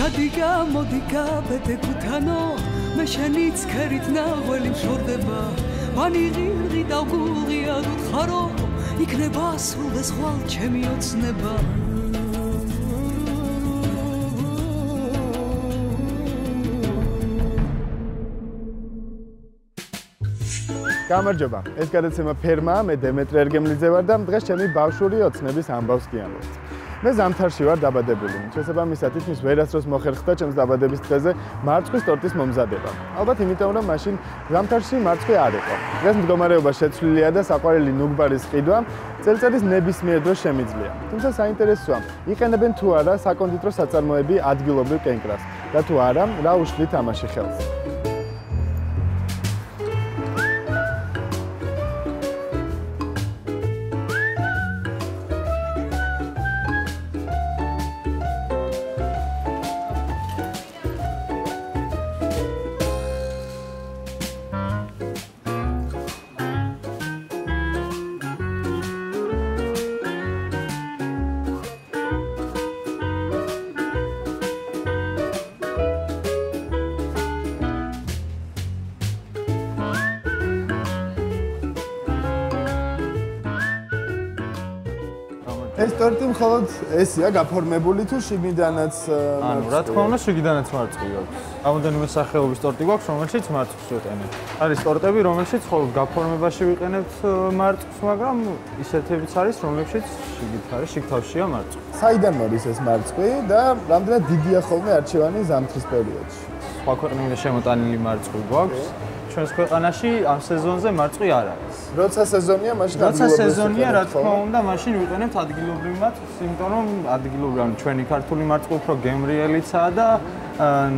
გადიგა მოდიგა ბედეკუთანო მე შენი ცქერით ნაღველი მშორდება მანი ღირღი და გულღია გხარო იქნება სულ ეს ხვალ ჩემი ოცნება გამარჯობა. ეს გადაცემა ფერმა, მე დემეტრე ერგემლიძე ვარ და დღეს ჩემი ბავშვური ოცნების ამბავს გიამბობთ. მე ზამთარში ვარ დაბადებული. შესაბამისად, თითქმის ვერასდროს მოხერხდა ჩემს დაბადების დღეზე მარცხვის ტორტის მომზადება. ალბათ იმიტომ, რომ მაშინ ზამთარში მარცხი არ იყო. დღეს მდგომარეობა შეცვლილია და საყვარელი ნუგბარის ყიდვა წელწადის ნებისმიერ დროს შემიძლია. თუმცა საინტერესოა, იყენებენ თუ არა საკონდიტრო საწარმოები ადგილობრივ კენკრას და თუ არა, რა უშლით ამაში ხელს. ეს ტორტი მხოლოდ ესია გაფორმებული თუ შიგნიდანაც ანუ რა თქმა უნდა შიგნიდანაც მარწყვი აქვს. ამოდენიმე სახეობის ტორტი გვაქვს, რომელშიც მარწყვს ვიყენებთ. არის ტორტები, რომელშიც მხოლოდ გაფორმებაში ვიყენებთ მარწყვს, მაგრამ ისეთებიც არის, რომლებშიც შიგნით არის, შიგთავშია მარწყვი. საიდან მოდის ეს მარწყვი და რამდენად დიდია ხოლმე არჩევანი ზამთრის პერიოდში? სხვა ქვეყნებში შემოტანილი მარწყვი გვაქვს. ჩვენს ქვეყანაში ამ სეზონზე მარწყვი არ არის. როცა სეზონია, მაშინ როცა სეზონია, რა თქმა უნდა, მაშინ ვიყენებთ ადგილობრივ მარწყვს, იმიტომ რომ ადგილობრივ ანუ ჩვენი ქართული მარწყვი უფრო გემრიელიცაა და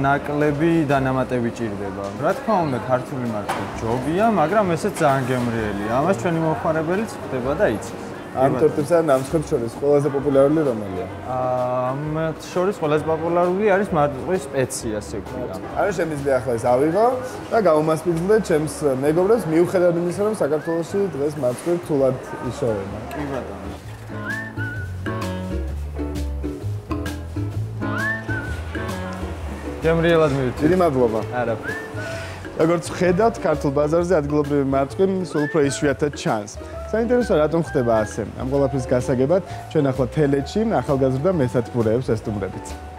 ნაკლები დანამატები ჭირდება. რა თქმა უნდა, ქართული მარწყვი ჯობია, მაგრამ ესეც ძალიან გემრიელია. ამას ჩვენი მოხმარებელიც ხდება და იცის. ამ ტორტებსა და ნამსხებს შორის ყველაზე პოპულარული რომელია? ამ შორის ყველაზე პოპულარული არის მარწყვის სპეცია, ასე ვქვია. ანუ შემიძლია ახლა ეს ავიღო და გაუმასპინძლდე ჩემს მეგობრებს მიუხედავად იმისა, რომ საქართველოსი დღეს მარწყვის თულად იშოვება. კი ბატონო. გემრიელად მივიწევ. დიდი მადლობა. არაფერი. როგორც ხედავთ, ქართულ ბაზარზე ადგილობრივი მარცხვი სულ უფრო ისუათად ჩანს. საინტერესოა, რატომ ხდება ასე? ამ ყველაფრის გასაგებად ჩვენ ახლა თელეთში ახალგაზრდა მესათბურეებს ესტუმრებით.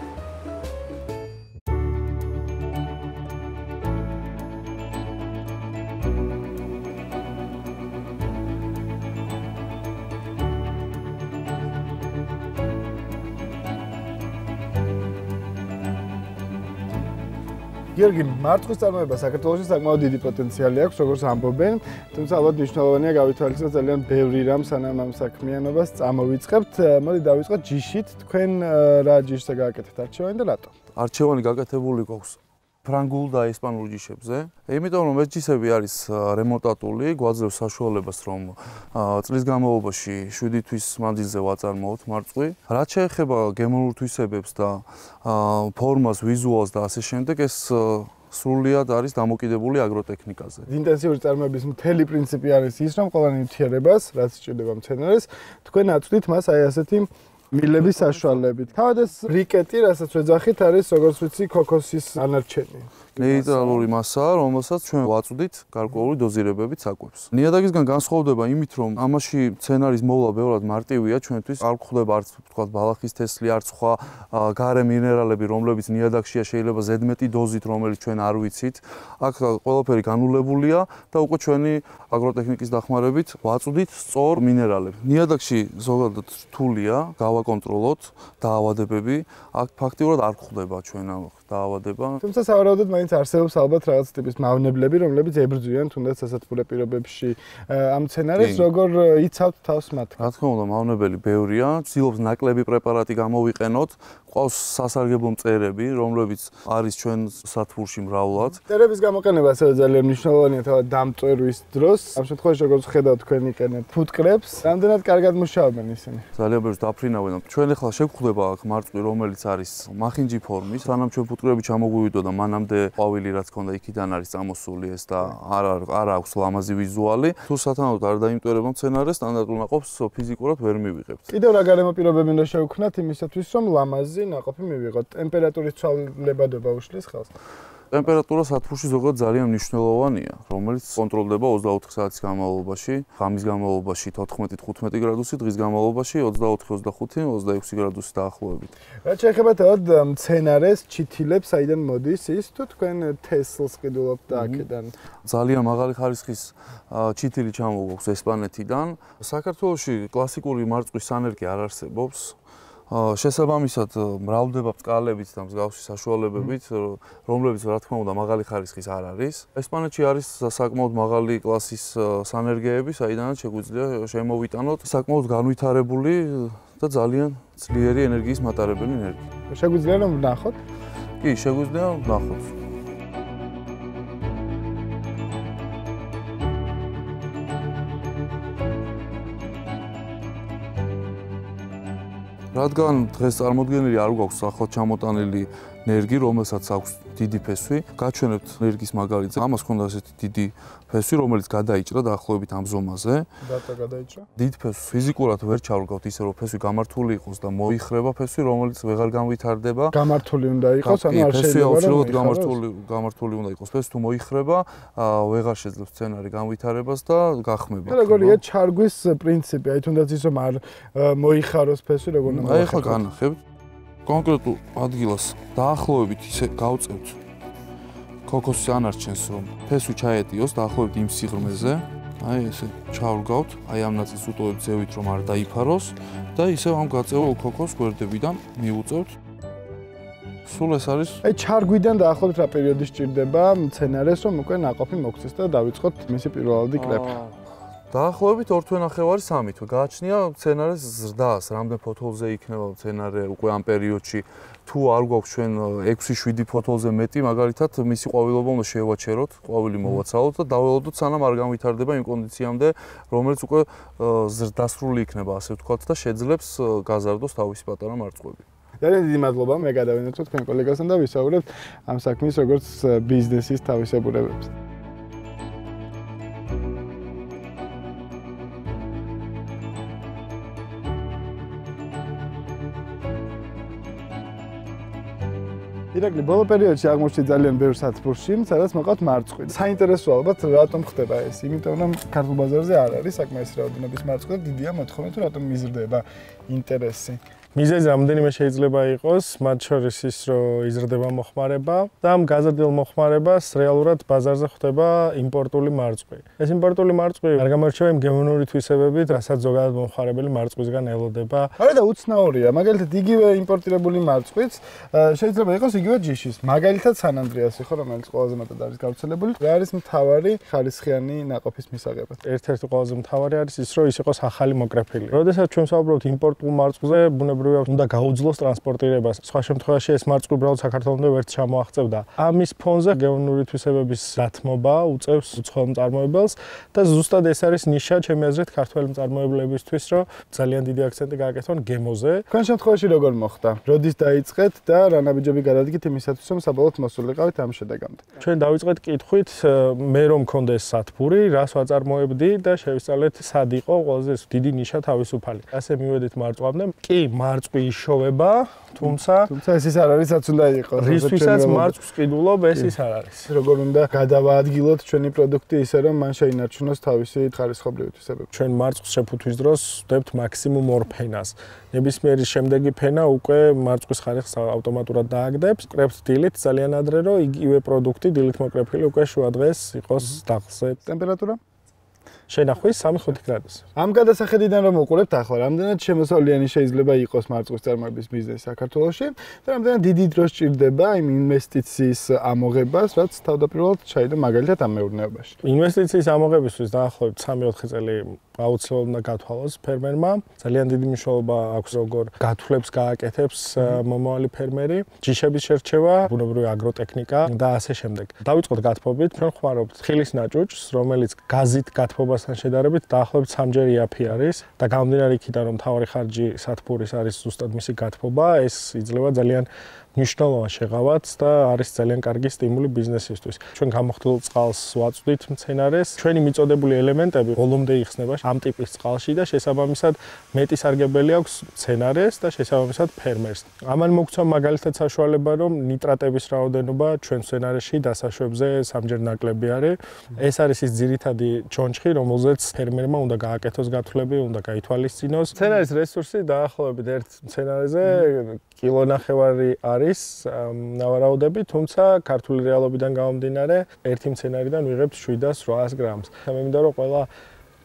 გიორგი, მარცხის წარმოება საქართველოში საკმაოდ დიდი პოტენციალი აქვს, როგორც ამბობენ, თუმცა ალბათ მნიშვნელოვანია გავითვალისწინოთ ძალიან ბევრი რამ სანამ ამ საქმიანობას წამოვიწყებთ. მოდი დავიწყოთ ჯიშით. თქვენ რა ჯიშზე გააკეთეთ არჩევანი და რატო? არჩევანი გაკეთებული გვაქვს ფრანგულ და ესპანურ ჯიშებზე. იმიტომ რომ ეს ჯიშები არის რემონტატული, გვაძლევს საშუალებას რომ წლის განმავლობაში 7 თვის მანძილზე ვაწარმოოთ მარწყვი. რაც შეეხება გემოვნურ თვისებებს და ფორმას, ვიზუალს და ასე შემდეგ, ეს სრულიად არის დამოკიდებული აგროტექნიკაზე. ინტენსიური წარმოების მთელი პრინციპი არის ის, რომ ყველანი ნივთიერებას, რაც სჭირდება მცენარეს, თქვენ აწვდით მას აი ასეთი მილების საშუალებით. თავად ეს ბრიკეტი, რასაც ვეძახით, არის როგორც ვიცი, ქოქოსის ანარჩენი. ნეიტრალური მასაა, რომელსაც ჩვენ ვაწვდით გარკვეული დოზირებებით საკვებს. ნიადაგისგან განსხვავდება იმით, რომ ამაში სცენარის მოვლა ბევრად მარტივია ჩვენთვის. არ გვხვდება არც თქვა ბალახის თესლი, არც სხვა გარე მინერალები, რომლებიც ნიადაგშია შეიძლება ზედმეტი დოზით, რომელიც ჩვენ არ ვიცით. აქ ყველაფერი განულებულია და უკვე ჩვენი აგროტექნიკის დახმარებით ვაწვდით სწორ მინერალებს. ნიადაგში ზოგადად რთულია გავაკონტროლოთ დაავადებები. აქ ფაქტიურად არ გვხვდება ჩვენ ამ დაავადება. თუმცა სავარაუდოდ მაინც არსებობს ალბათ რაღაც ტიპის მავნებლები, რომლებიც ებრძვიან თუნდაც სასათბურე პირობებში ამ სცენარეს, როგორ იცავთ თავს მათ? რა თქმა უნდა, მავნებელი ბევრია, ცდილობს ნაკლები პრეპარატი გამოვიყენოთ, ყავს სასარგებლო მწერები, რომლებიც არის ჩვენ სათბურში მრავლად. მწერების გამოყენება ასევე ძალიან მნიშვნელოვანია თავად დამწვერვის დროს. ამ შემთხვევაში როგორც ხედავთ, თქვენ იყენებთ ფუტკრებს, რამდენად კარგად მუშაობენ ისინი? ძალიან ბევრს დაფრინავენ. ჩვენ ახლა შეგხვდება აქ მარწყვი, რომელიც არის მახინჯი ფორმის, სანამ ჩვენ ფუტკრები ჩამოგვივიდო და მანამდე ყვავილი რაც ქონდა იქიდან არის წამოსული ეს და არ არ აქვს ლამაზი ვიზუალი. თუ სათანადოდ არ დაიმტვერებო მცენარე, სტანდარტულ ნაყოფს ფიზიკურად ვერ მივიღებთ. კიდევ რა გარემო პირობები უნდა შევქნათ იმისათვის, რომ ლამაზი ნაყოფი მივიღოთ? ტემპერატურის ცვალებადობა უშლის ხელს? ტემპერატურა სათბურში ზოგადად ძალიან მნიშვნელოვანია, რომელიც კონტროლდება 24 საათის განმავლობაში, ღამის განმავლობაში 14-15 გრადუსი, დღის განმავლობაში 24-25-26 გრადუსი დაახლოებით. რა შეიძლება თავად მცენარეს ჩითილებს, აიდან მოდის ის თუ თქვენ თესლს ყიდულობთ და აქედან? ძალიან მაღალი ხარისხის ჩითილი ჩამოგვაქვს ესპანეთიდან. საქართველოში კლასიკური მარწყვის სანერგი არ არსებობს. შესაბამისად მრავლდება ბკალებით და მსგავსი საშუალებებით, რომლებიც რა თქმა უნდა მაღალი ხარისხის არ არის. ესპანეთში არის საკმაოდ მაღალი კლასის სანერგეები, საიდანაც შეგვიძლია შემოვიტანოთ საკმაოდ განვითარებული და ძალიან ძლიერი ენერგიის მატარებელი ენერგია. შეგვიძლია რომ ვნახოთ? კი, შეგვიძლია ვნახოთ. რადგან დღეს წარმოდგენილი არ გვაქვს ახალ ჩამოტანილი ნერგი, რომელსაც აქვს დიდი ფესვი, გაჩვენებთ ნერგის მაგალითზე. ამას ქონდა ესეთი დიდი ფესვი, რომელიც გადაიჭრა დაახლოებით ამ ზომაზე. დატა გადაიჭრა. დიდ ფესვს ფიზიკურად ვერ ჩავრგავთ ისე რომ ფესვი გამართული იყოს და მოიხრება ფესვი, რომელიც ვეღარ განვითარდება. გამართული უნდა იყოს, ანუ არ შეიძლება ფესვი გამართული გამართული უნდა იყოს. ფესვი თუ მოიხრება, ვეღარ შეძლებს სცენარი განვითარებას და გახმება. და როგორია ჩარგვის პრინციპი? აი თუნდაც ის რომ არ მოიხაროს ფესვი, როგორ უნდა მოიხაროს? აი ხა განახებთ. კონკრეტულ ადგილას დაახლოებით ისე გავწევთ. ქოქოსს ან არჩენს რომ ფესვი ჩაეტიოს დაახლოებით იმ სიღრმეზე. აი ესე ჩავრგავთ, აი ამ ნაწილს უტოვებთ ზევით რომ არ დაიფაროს და ისევ ამ გაწეულ ქოქოს გვერდებიდან მიუწევთ. სულ ეს არის. აი ჩარგვიდან დაახლოებით რა პერიოდი სჭირდება მცენარეს რომ უკვე ნაყოფი მოქცეს და დავიწყოთ მისი პირველადი კრეფა. დაახლოებით 2 თვე ნახევარი 3 თვე გააჩნია სცენარის ზრდას, რამდენ ფოთოლზე იქნება სცენარე უკვე ამ პერიოდში. თუ არ გვაქვს ჩვენ 6-7 ფოთოლზე მეტი, მაგალითად, მისი ყვავილობა უნდა შევაჩეროთ, ყვავილი მოვაცალოთ და დაველოდოთ სანამ არ განვითარდება იმ კონდიციამდე, რომელიც უკვე ზრდასრული იქნება, ასე ვთქვათ და შეძლებს გაზარდოს თავისი პატარა მარწყვები. ძალიან დიდი მადლობა, მე გადავინაცვლოთ თქვენ კოლეგასთან და ვისაუბრებთ ამ საქმის როგორც ბიზნესის თავისებურებებს. ირაკლი ბოლო პერიოდში აღმოჩნდა ძალიან ბევრ სათბურში, სადაც მოყავთ მარწყვი. საინტერესო ალბათ რატომ ხდება ეს? იმიტომ რომ ქართულ ბაზარზე არ არის საკმაის რაოდენობის მარწყვი და დიდია მოთხოვნა თუ რატომ მიზრდება ინტერესი. მიზეზი რამდენიმე შეიძლება იყოს, მათ შორის ის, რომ იზრდება მოხმარება და ამ გაზრდილ მოხმარებას რეალურად ბაზარზე ხდება იმპორტული მარწყვი. ეს იმპორტული მარწყვი არ გამოირჩევა იმ გემონური თვისებებით, რასაც ზოგადად მომხარებელი მარწყვისგან ელოდება. არა და უცნაურია, მაგალითად იგივე იმპორტირებული მარწყვიც შეიძლება იყოს იგივე ჯიშის. მაგალითად სანანდრიასი ხო, რომელიც ყველაზე მეტად არის გავრცელებული, რა არის მთავარი ხარისხიანი ناقოფის მისაღებად. ერთ-ერთი ყველაზე მთავარი არის ის, რომ ის იყოს ახალი მოკრეფილი. როდესაც ჩვენ საუბრობთ იმპორტულ მარწყვზე, ბუნებრივი ფაქტობრივად უნდა გაუძლოს ტრანსპორტირებას. სხვა შემთხვევაში ეს მარწყვა უბრალოდ საქართველოსამდე ვერ ჩამოაღწევდა. ამის ფონზე გეონური თვისებების დათმობა უწევს უცხოელ მწარმოებელს და ზუსტად ეს არის ნიშა ჩემი აზრით ქართველ მწარმოებლებისთვის, რომ ძალიან დიდი აქცენტი გააკეთონ გემოზე. თქვენ შემთხვევაში როგორ მოხდა? როდის დაიწყეთ და რა ნაბიჯები გადადგით იმისათვის, რომ საბოლოოდ მოსულიყავით ამ შედეგამდე? ჩვენ დავიწყეთ კითხვით, მე რომ მქონდეს სათბური, რას ვაწარმოებდი და შევისწავლეთ სად იყო ყველაზე დიდი ნიშა თავისუფალი. ასე მივედით მარწყვამდე. კი, მარ მარწყვი იშოვება, თუმცა თუმცა ეს ის არ არის, რაც უნდა იყოს. რისთვისაც მარწყვს ყიდულობ, ეს ის არ არის. როგორ უნდა გადავაადგილოთ ჩვენი პროდუქტი ისე, რომ მან შეინარჩუნოს თავისი ხარისხობრივი თვისებები. ჩვენ მარწყვს შეფუთვის დროს ვდებთ მაქსიმუმ ორ ფენას. ნებისმიერი შემდეგი ფენა უკვე მარწყვის ხარისხს ავტომატურად დააგდებს. კრეფტ დილით ძალიან ადრე, რომ იგივე პროდუქტი დილით მოკრეფილი უკვე შუა დღეს იყოს დაღზე. ტემპერატურა შენახვის 3-5 გრადუსი. ამ გადასახედიდან რომ უყურებთ ახლა, რამდენად შემოსავლიანი შეიძლება იყოს მარწყვის წარმოების ბიზნესი საქართველოში და რამდენად დიდი დრო სჭირდება იმ ინვესტიციის ამოღებას, რაც თავდაპირველად ჩაიდო მაგალითად ამ მეურნეობაში. ინვესტიციის ამოღებისთვის დაახლოებით 3-4 წელი აუცილებლად უნდა გათვალოს ფერმერმა. ძალიან დიდი მნიშვნელობა აქვს როგორ გათვლებს გააკეთებს მომავალი ფერმერი, ჯიშების შერჩევა, ბუნებრივი აგროტექნიკა და ასე შემდეგ. დავიწყოთ გათფობით, ჩვენ ხმარობთ ხილის ნაჭუჭს, რომელიც გაზით გათფობასთან შედარებით დაახლოებით სამჯერ იაფი არის და გამომდინარე იქიდან რომ თავარი ხარჯი სათბურის არის ზუსტად მისი გათფობა, ეს იძლევა ძალიან მნიშვნელოვან შეღავათს და არის ძალიან კარგი სტიმული ბიზნესისთვის. ჩვენ გამოხდულ წყალს ვაწვდით მცენარეს. ჩვენი მიწოდებული ელემენტები ბოლომდე იხსნება ამ ტიპის წყალში და შესაბამისად მეტი სარგებელი აქვს მცენარეს და შესაბამისად ფერმერს. ამან მოგცვა მაგალითად საშუალება, რომ ნიტრატების რაოდენობა ჩვენ მცენარეში დასაშვებზე სამჯერ ნაკლები არის. ეს არის ის ძირითადი ჩონჩხი, რომელზეც ფერმერმა უნდა გააკეთოს გათვლები, უნდა გაითვალისწინოს. მცენარის რესურსი დაახლოებით ერთ მცენარეზე კილონახევარი არის ნავარაუდები, თუმცა ქართული რეალობიდან გამომდინარე, ერთი მცენარიდან ვიღებთ 700-800 გრამს. მე მინდა რომ ყველა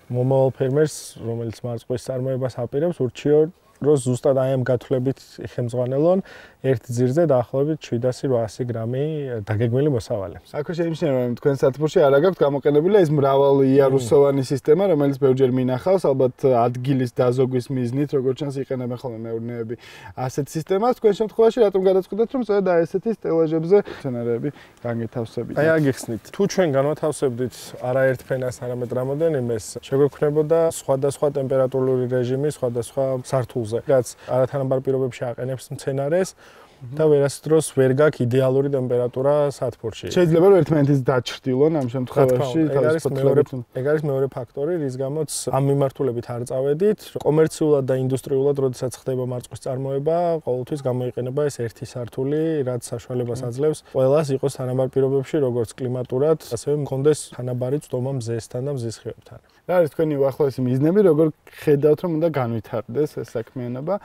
მომავალ ფერმერს, რომელიც მარწყვის წარმოებას აპირებს, ურჩიოთ რომ ზუსტად აი ამ გათვლებით ხემძღვანელონ ერთ ძირზე დაახლოებით 700-800 გრამი დაგეგმილი მოსავალი. აქ შეიმჩნევა რომ თქვენ სათბურში არ აგაქვთ გამოყენებული ეს მრავალი იარუსოვანი სისტემა, რომელიც ბევრჯერ მინახავს, ალბათ ადგილის დაზოგვის მიზნით, როგორც ჩანს იყენებენ ხოლმე მეურნეები ასეთ სისტემას. თქვენ შემთხვევაში რატომ გადაწყვეტეთ რომ სწორედ აი ესეთი სტელაჟებზე სცენარები განგეთავსებით? აი აგიხსნით. თუ ჩვენ განვათავსებდით არა ერთ ფენას, არამედ რამოდენიმეს, შეგვექნებოდა სხვადასხვა ტემპერატურული რეჟიმი, სხვადასხვა სართულზე ფონზე, რაც არათანაბარ პირობებში აყენებს მცენარეს და ვერასდროს ვერ გაქვს იდეალური ტემპერატურა სათბურში. შეიძლება რომ ერთმანეთის დაჩრდილონ ამ შემთხვევაში თავისუფლად. ეგ არის მეორე ფაქტორი, რის გამოც ამ მიმართულებით არ წავედით. კომერციულად და ინდუსტრიულად, როდესაც ხდება მარწყვის წარმოება, ყოველთვის გამოიყენება ეს ერთი სართული, რაც საშუალებას აძლევს ყველას იყოს თანაბარ პირობებში, როგორც კლიმატურად, ასევე მქონდეს თანაბარი წვდომა მზესთან და მზისხიობთან. რა არის თქვენი უახლოესი მიზნები, როგორ ხედავთ რომ უნდა განვითარდეს ეს საქმიანობა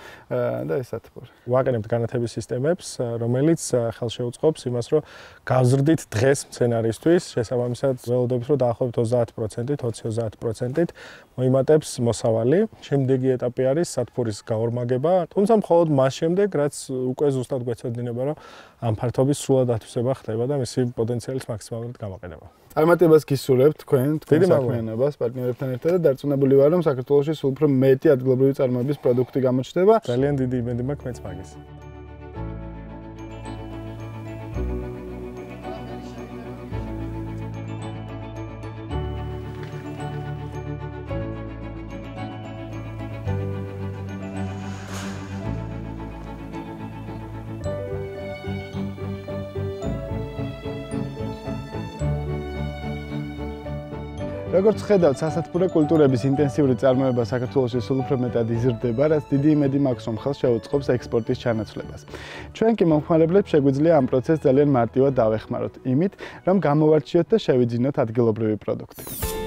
და ეს სათბური? ვაკეთებთ განათების სისტემებს, რომელიც ხელშეუწყობს იმას, რომ გავზრდით დღეს სცენარისტვის, შესაბამისად ველოდებით, რომ დაახლოებით 30%-ით, 20-30%-ით მოიმატებს მოსავალი. შემდეგი ეტაპი არის სათბურის გაორმაგება, თუმცა მხოლოდ მას შემდეგ, რაც უკვე ზუსტად გვეცოდინება, რომ ამ ფართობის სრულად ათვისება ხდება და მისი პოტენციალის მაქსიმალურად გამოყენება. წარმატებას გისურვებთ თქვენ თქვენ საქმიანობას პარტნიორებთან ერთად და დარწმუნებული ვარ რომ საქართველოში სულ უფრო მეტი ადგილობრივი წარმოების პროდუქტი გამოჩნდება. ძალიან დიდი იმედი მაქვს მეც მაგის. როგორც ხედავთ, სასათბურე კულტურების ინტენსიური წარმოება საქართველოში სულ უფრო მეტად იზრდება, რაც დიდი იმედი მაქვს, რომ ხელს შეუწყობს ექსპორტის ჩანაცვლებას. ჩვენ კი მომხმარებლებს შეგვიძლია ამ პროცესს ძალიან მარტივად დავეხმაროთ, იმით, რომ გამოვარჩიოთ და შევიძინოთ ადგილობრივი პროდუქტი.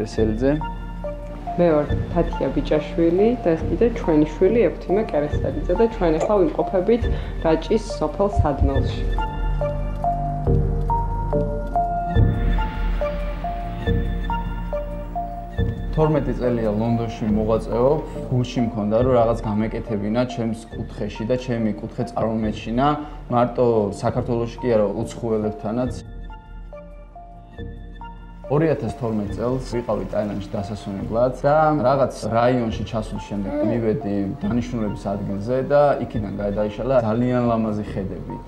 კერესელიძე. მე ვარ თათია ბიჭაშვილი და ეს კიდე ჩვენი შვილი ექვთიმე კერესელიძე და ჩვენ ახლა ვიმყოფებით რაჭის სოფელ სადმელში. თორმეტი წელია ლონდონში მოღვაწეობ, გულში მქონდა რომ რაღაც გამეკეთებინა ჩემს კუთხეში და ჩემი კუთხე წარმომეჩინა მარტო საქართველოსში კი არა უცხოელებთანაც. 2012 წელს ვიყავი ტაილანდში დასასვენებლად და რაღაც რაიონში ჩასვლის შემდეგ მივედი დანიშნულების ადგილზე და იქიდან გადაიშალა ძალიან ლამაზი ხედები.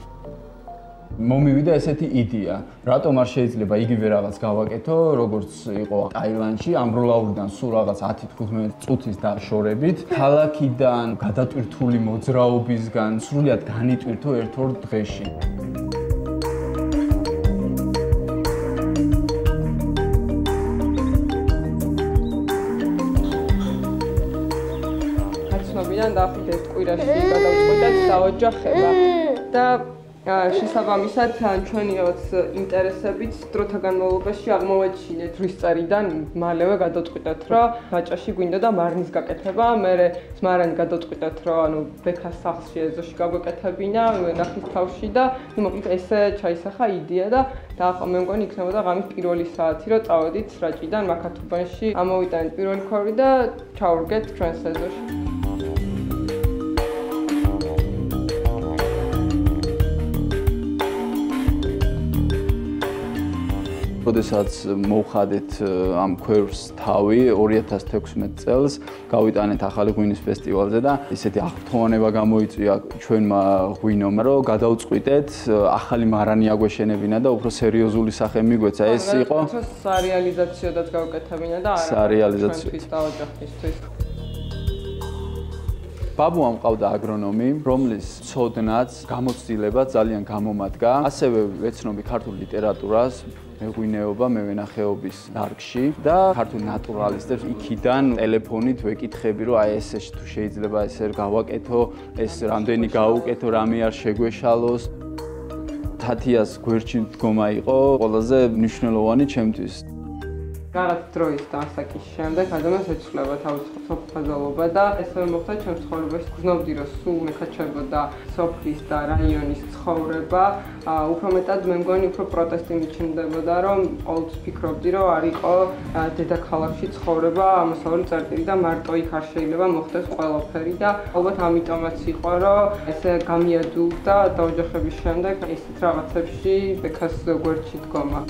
მომივიდა ესეთი იდეა, რატომ არ შეიძლება იგივე რაღაც გავაკეთო, როგორც იყო ტაილანდში, ამბროლაურიდან სულ რაღაც 10-15 წუთის დაშორებით, ქალაქიდან გადატვირთული მოძრაობისგან სრულიად განიტვირთო ერთ-ორ დღეში. კვირაში გადავწყვიტეთ დაოჯახება და შესაბამისად ჩვენი რაღაც ინტერესებით დროთა განმავლობაში აღმოვაჩინეთ რის წერიდან მალევე გადავწყვიტეთ რომ ბაჭაში გვინდა და მარნის გაკეთება. მე მარანი გადავწყვიტეთ რომ ანუ ბექას სახლში ეზოში გაგვეკეთებინა ნახის თავში და ნუ მოკლედ ესე ჩაისახა იდეა და დაახო მე მგონი იქნებოდა ღამის პირველი საათი რომ წავედით რაჭიდან მაკათუბანში ამოვიტანეთ პირველი ქორი და ჩაურგეთ ჩვენს ეზოში როდესაც მოვხადეთ ამ ქვევრს თავი 2016 წელს, გავიტანეთ ახალი ღვინის ფესტივალზე და ესეთი აღფრთოვანება გამოიწვია ჩვენმა ღვინომ, რომ გადავწყვიტეთ ახალი მარანი აგვეშენებინა და უფრო სერიოზული სახე მიგვეცა. ეს იყო სარეალიზაციოდაც გავკეთებინა და არა სარეალიზაციოდ. ბაბუ ამყავდა აგრონომი, რომლის ცოდნაც, გამოცდილება ძალიან გამომადგა. ასევე ვეცნობი ქართულ ლიტერატურას, მეღვინეობა, მევენახეობის დარგში და ქართულ ნატურალისტებს იქიდან ტელეფონით ვეკითხები, რომ აი ესე თუ შეიძლება ესე გავაკეთო, ეს რამდენი გაუკეთო, რამე არ შეგვეშალოს. თათიას გვერდში მდგომა იყო ყველაზე მნიშვნელოვანი ჩემთვის. რაღაც დროის დასაკის შემდეგ ადამიანს ეცვლება თავის სოფლაზალობა და ესე მოხდა ჩემს ცხოვრებაში. გზნობდი რომ სულ მეკაჩებოდა სოფლის და რაიონის ცხოვრება. უფრო მეტად მე მგონი უფრო პროტესტი მიჩნდებოდა რომ ყოველთვის ფიქრობდი რომ არისო დედაქალაქში ცხოვრება ამასაური წერტილი და მარტო იქ არ შეიძლება მოხდეს ყველაფერი და ალბათ ამიტომაც იყო რომ ესე გამიადულდა დაოჯახების შემდეგ ისეთ რაღაცებში ბექას გვერდში დგომა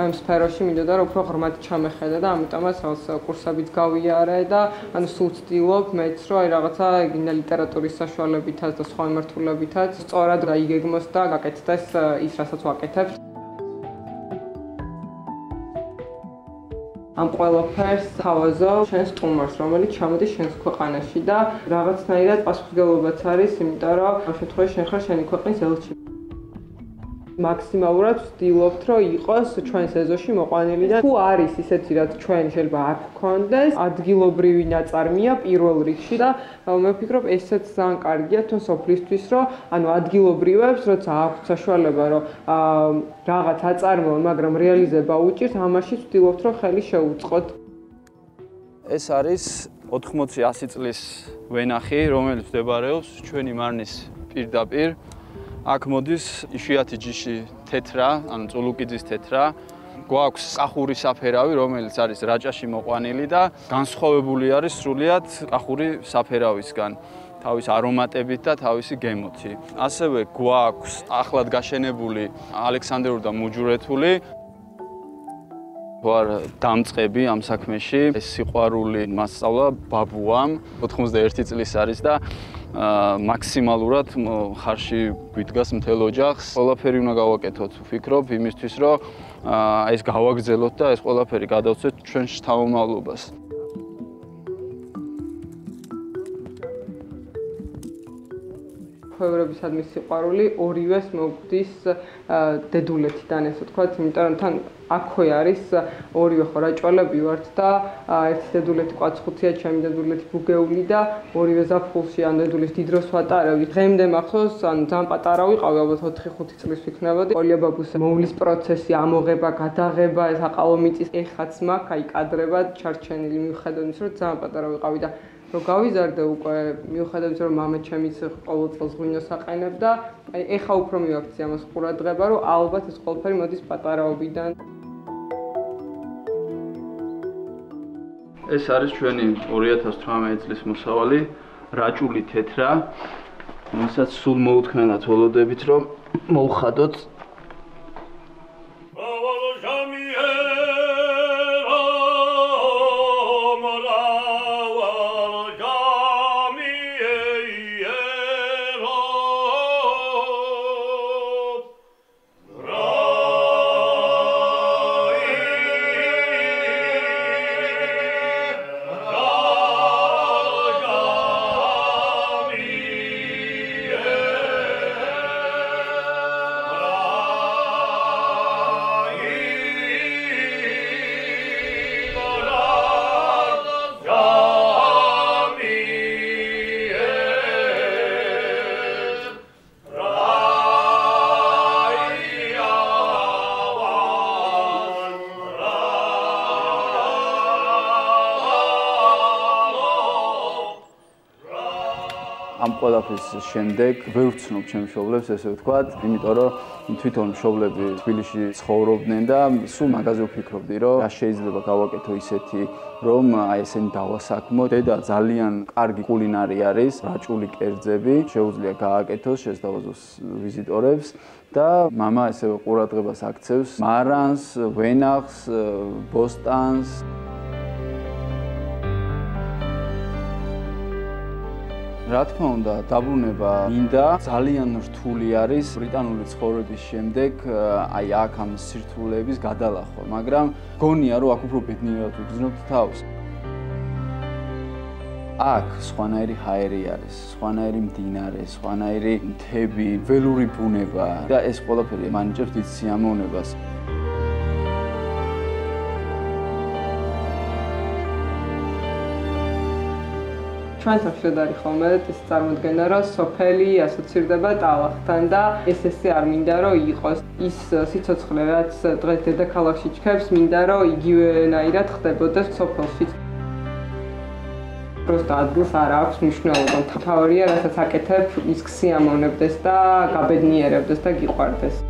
ამ სფეროში მინდოდა რომ უფრო ღრმად ჩამეხედა და ამიტომაც რაღაც კურსებიც გავიარე და ანუ სულ ვცდილობ მეც რომ აი რაღაცა გინდა ლიტერატურის საშუალებითაც და სხვა მიმართულებითაც სწორად გაიგეგმოს და გაკეთდეს ის რასაც ვაკეთებ. ამ ყველაფერს თავაზო შენ სტუმარს რომელიც ჩამოდის შენს ქვეყანაში და რაღაცნაირად პასუხისგებლობაც არის იმიტომ რომ ამ შემთხვევაში შენ ხარ შენი ქვეყნის ელჩი. მაქსიმალურად ვცდილობთ, რომ იყოს ჩვენს ეზოში მოყვანილი და თუ არის ისეთი, რაც ჩვენ შეიძლება არ გქონდეს, ადგილობრივი ნაწარმია პირველ რიგში და მე ვფიქრობ, ესეც ძალიან კარგია თუნ სოფლისთვის, რომ ანუ ადგილობრივებს, როცა აქვს საშუალება, რომ რაღაც აწარმოონ, მაგრამ რეალიზება უჭირთ, ამაში ვცდილობთ, რომ ხელი შეუწყოთ. ეს არის 80-100 წლის ვენახი, რომელიც მდებარეობს ჩვენი მარნის პირდაპირ. აქ მოდის იშვიათი ჯიში თეთრა, ანუ წულუკიძის თეთრა. გვაქვს ყახური საფერავი, რომელიც არის რაჭაში მოყვანილი და განსხვავებული არის სრულიად ყახური საფერავისგან. თავის არომატებით და თავისი გემოთი. ასევე გვაქვს ახლად გაშენებული ალექსანდრეური და მუჯურეთული ვარ დამწყები ამ საქმეში. ეს სიყვარული მასწავლა ბაბუამ 91 წლის არის და მაქსიმალურად ხარში გვიდგას მთელ ოჯახს. ყველაფერი უნდა გავაკეთოთ, ვფიქრობ, იმისთვის, რომ ეს გავაგზელოთ და ეს ყველაფერი გადავცეთ ჩვენ შთამომავლობას. ფევრებისადმი სიყვარული ორივეს მოგვდის დედულეთიდან ესე ვთქვათ, იმიტომ რომ თან აქვე არის ორივე ხორაჭვალები ვართ და ერთი დედულეთი კვაცხუთია, ჩემი დედულეთი ბუგეული და ორივე ზაფხულში ან დედულის დიდროს ვატარებდი. დღემდე მახსოვს, ან ძალიან პატარა ვიყავი, ალბათ 4-5 წლის ვიქნებოდი. ოლია ბაბუს მოვლის პროცესი, ამოღება, გადაღება, ეს აყალო მიწის ეხაც მაქვს, აი კადრება ჩარჩენილი მიუხედავად იმისა, რომ ძალიან პატარა ვიყავი და რომ გავიზარდე უკვე მიუხედავად იმისა რომ მამა ჩემიც ყოველ წელს ღვინოს აყენებ და აი ეხა უფრო მივაქცია მას ყურადღება რომ ალბათ ეს ყველაფერი მოდის პატარაობიდან ეს არის ჩვენი 2018 წლის მოსავალი რაჭული თეთრა. რომელსაც სულ მოუთქმენათ ველოდებით რომ მოვხადოთ ყველაფრის შემდეგ ვერ ვცნობ ჩემ მშობლებს, ესე ვთქვათ, იმიტომ რომ თვითონ მშობლები თბილისში ცხოვრობდნენ და სულ მაგაზე ვფიქრობდი, რომ რა შეიძლება გავაკეთო ისეთი, რომ აი ესენი დავასაქმო. დედა ძალიან კარგი კულინარი არის, რაჭული კერძები შეუძლია გააკეთოს, შესთავაზოს ვიზიტორებს. და мама ესე ყურადღებას აქცევს მარანს, ვენახს, ბოსტანს. რა თქმა უნდა, დაბრუნება მინდა, ძალიან რთული არის ბრიტანული ცხოვრების შემდეგ აი აქ ამ სირთულეების გადალახვა, მაგრამ გონია რომ აქ უფრო ბედნიერად ვიგრძნობ თავს. აქ სხვანაირი ჰაერი არის, სხვანაირი მდინარე, სხვანაირი მთები, ველური ბუნება და ეს ყველაფერი მანიჭებს დიდ სიამოვნებას. ჩვენთან შედარი ხოლმე ეს წარმოადგენა რომ სოფელი ასოცირდება ტალახთან და ეს ესე არ მინდა რომ იყოს ის სიცოცხლე რაც დღეს დედაქალაქში ჩქებს მინდა რომ იგივენაირად ხდებოდეს სოფელში просто ადგილს არ აქვს მნიშვნელობა. თავარია, რასაც აკეთებ, ის ქსიამოვნებდეს და გაბედნიერებდეს და გიყვარდეს.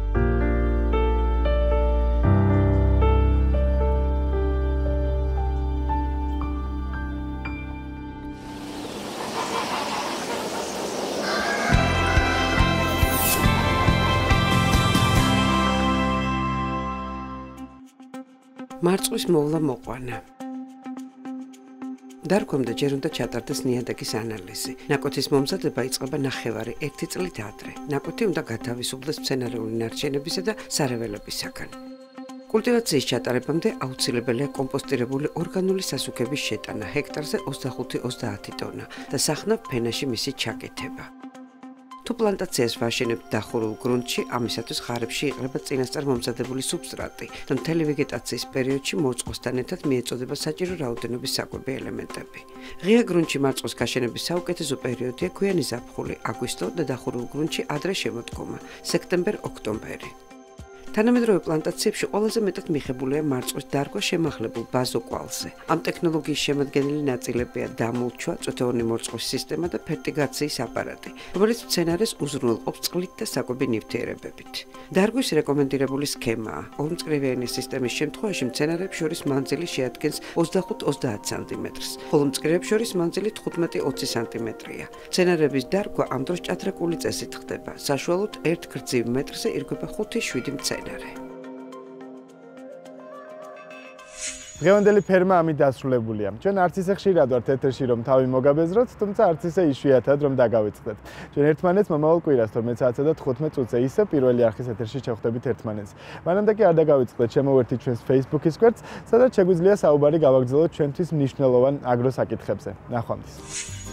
მარწყვის მოვლა მოყვანა. დარქვემდა ჯერ უნდა ჩატარდეს ნიადაგის ანალიზი. ნაკოთის მომზადება იწყება ნახევარი 1 წლით ადრე. ნაკოთი უნდა გათავისუფლდეს მცენარეული ნარჩენებისა და სარეველებისაგან. კულტივაციის ჩატარებამდე აუცილებელია კომპოსტირებული ორგანული სასუქების შეტანა ჰექტარზე 25-30 ტონა და სახნავ ფენაში მისი ჩაკეთება. თუ პლანტაციას ვაშენებთ დახურულ გრუნტში, ამისათვის ხარებში იყრება წინასწარ მომზადებული სუბსტრატი, და მთელი ვეგეტაციის პერიოდში მოწყოსთან ერთად მიეწოდება საჭირო რაოდენობის საკვები ელემენტები. ღია გრუნტში მარწყოს გაშენების საუკეთესო პერიოდია გვიანი ზაფხული, აგვისტო და დახურულ გრუნტში ადრე შემოდგომა, სექტემბერ-ოქტომბერი. თანამედროვე პლანტაციებში ყველაზე მეტად მიხებულია მარწყვის დარგვა შემახლებულ ბაზოკვალზე. ამ ტექნოლოგიის შემადგენელი ნაწილებია დამულჩვა, წოთეონი მორწყვის სისტემა და ფერტიგაციის აპარატი, რომელიც მცენარეს უზრუნველყოფს წყლით და საკვები ნივთიერებებით. დარგვის რეკომენდირებული სქემაა: ორმწყრივიანი სისტემის შემთხვევაში მცენარებს შორის მანძილი შეადგენს 25-30 სანტიმეტრს, ხოლო მწყრივებს შორის მანძილი 15-20 სანტიმეტრია. მცენარების დარგვა ამ დროს ჭადრაკული წესით ხდება. საშუალოდ 1 გრძივ მეტრზე ირკვება 5-7 მცენარე. მცენარე. დღევანდელი ფერმა ამით დასრულებულია. ჩვენ არც ისე ხშირად ვართ ეთერში რომ თავი მოგაბეზროთ, თუმცა არც ისე იშვიათად რომ დაგავიწყდეთ. ჩვენ ერთმანეთს მომავალ კვირას 12 საათსა და 15 წუთზე ისე პირველი არხის ეთერში ჩავხდებით ერთმანეთს. მანამდე კი არ დაგავიწყდეთ, შემოვერთით ჩვენს Facebook-ის გვერდს, სადაც შეგვიძლია საუბარი გავაგრძელოთ ჩვენთვის მნიშვნელოვან აგროს საკითხებზე. ნახვამდის.